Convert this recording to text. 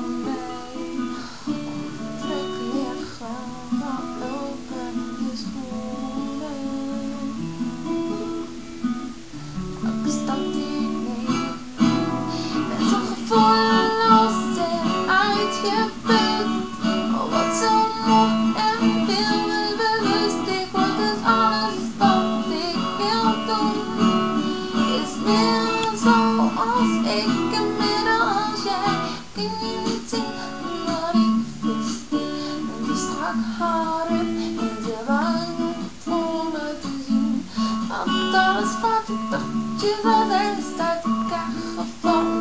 van mij. Druk liggen, maar open je schoenen. Elke stap die ik neem, ben zo gevoelloos en uitgeput. Oh, wat zo mooi en veel bewust. Ik word dus alles wat ik wil doen. Is meer zoals ik en minder Want alles wat ik dacht